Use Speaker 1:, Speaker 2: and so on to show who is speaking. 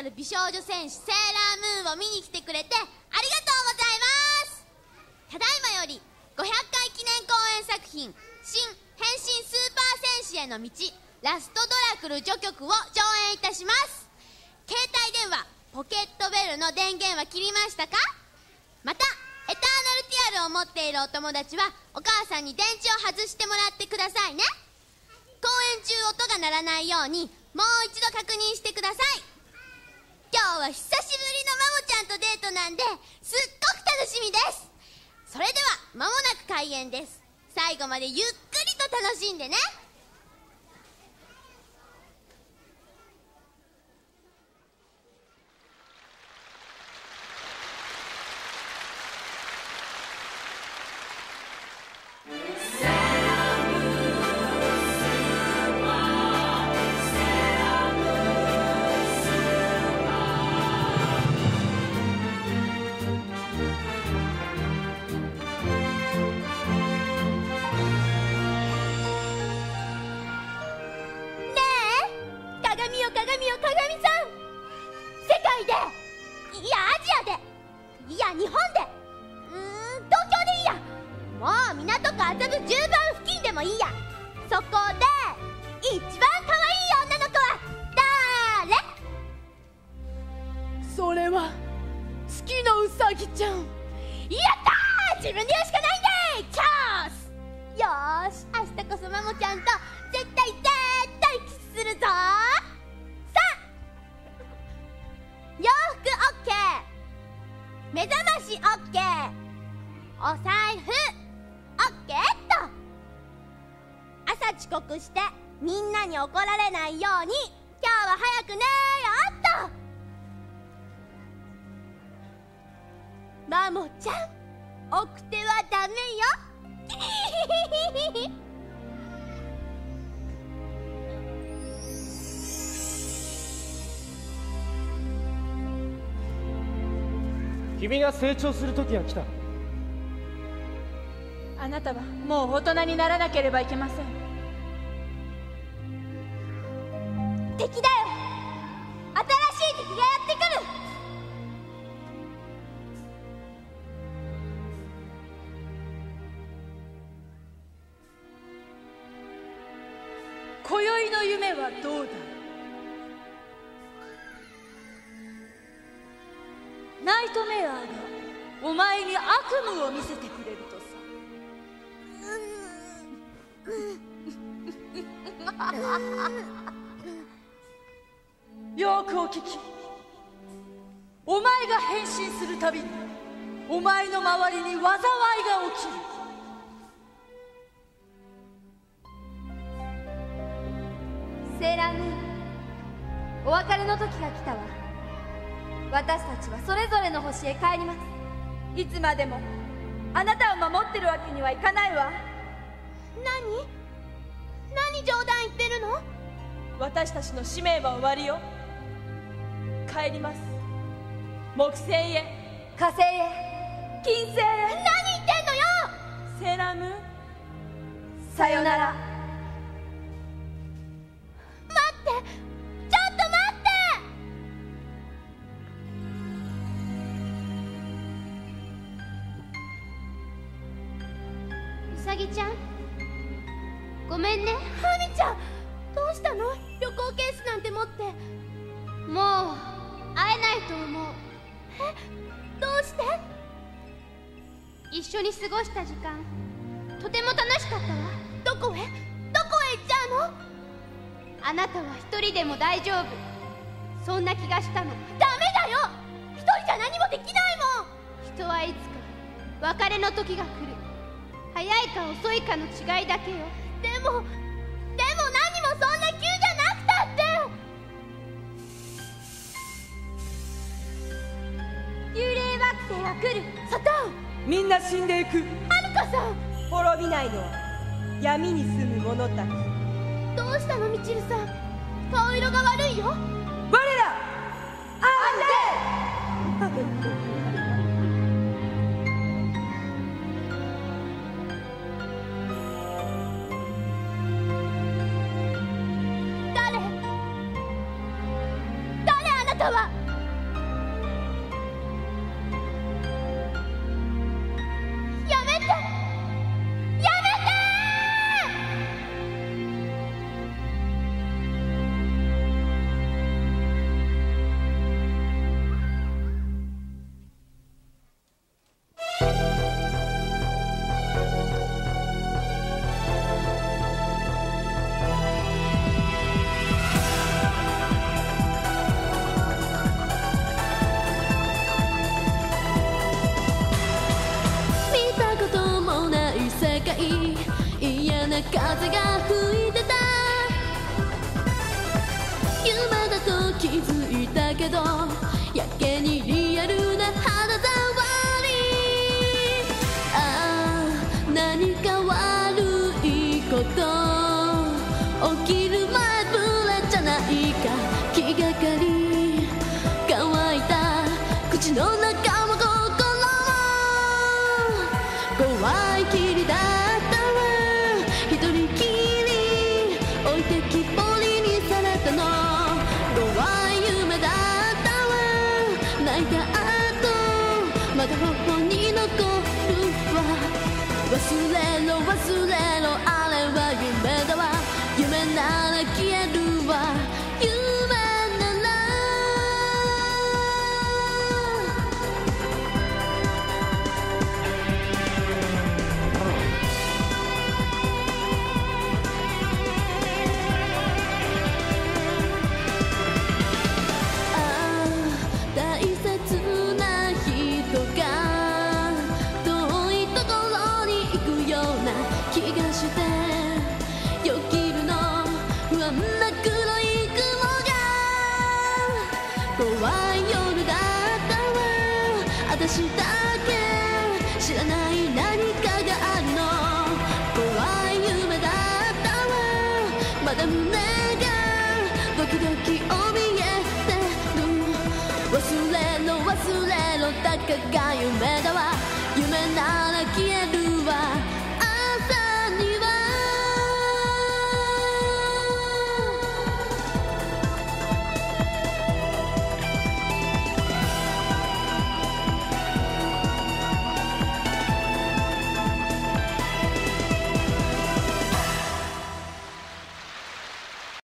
Speaker 1: 日はミュージカル美少女戦士セーラームーンを見に来てくれてありがとうございます。ただいまより500回記念公演作品新変身スーパー戦士への道ラストドラクル序曲を上演いたします。携帯電話ポケットベルの電源は切りましたか？またエターナルティアルを持っているお友達はお母さんに電池を外してもらってくださいね。公演中音が鳴らないようにもう一度確認してください。今日は久しぶりのマモちゃんとデートなんですっごく楽しみです。それでは間もなく開演です。最後までゆっくりと楽しんでねね。もう港区麻布十番付近でもいいや。そこを朝遅刻してみんなに怒られないように今日は早く寝よっと。マモちゃん奥手はダメよ。
Speaker 2: 君が成長する時が来た。
Speaker 3: あなたはもう大人にならなければいけません
Speaker 1: 敵だよ。新しい敵がやってくる。
Speaker 3: 今宵の夢はどうだ？ナイトメアがお前に悪夢を見せてくれるとさよくお聞き。お前が変身するたびにお前の周りに災いが起きる。
Speaker 4: セーラームーンお別れの時が来たわ。私たちはそれぞれの星へ帰ります。いつまでもあなたを守ってるわけにはいかないわ。
Speaker 1: 何？何冗談言ってるの？
Speaker 3: 私たちの使命は終わりよ帰ります。木星へ。
Speaker 4: 火星へ。
Speaker 3: 金星へ。
Speaker 1: 何言ってんのよ。
Speaker 3: セーラーム
Speaker 4: さよなら。
Speaker 1: 待って。ちょっと待って。うさぎちゃん。ごめんね。ハミちゃんどうしたの？旅行ケースなんて持って。もうないと思う。えどうして？一緒に過ごした時間とても楽しかったわ。どこへ？どこへ行っちゃうの？あなたは一人でも大丈夫。そんな気がしたの。ダメだよ！一人じゃ何もできないもん！人はいつか別れの時が来る。早いか遅いかの違いだけよ。でもる。サタン
Speaker 5: みんな死んでいく。
Speaker 1: はるかさん
Speaker 5: 滅びないのは闇に住む者たち。
Speaker 1: どうしたのみちるさん。顔色が悪いよ。
Speaker 5: 我ら安
Speaker 1: 誰誰
Speaker 6: 何か悪いこと起きる前ぶれじゃないか気がかり乾いた口の中も心も怖いきりだったわ。一人きり置いてきてれろ忘れしてよぎるの。不安な黒い雲が。怖い夜だったわ。私だけ。知らない何かがあるの。怖い夢だったわ。まだ胸がドキドキ怯えてる。忘れろ忘れろ。たかが夢だわ。夢なら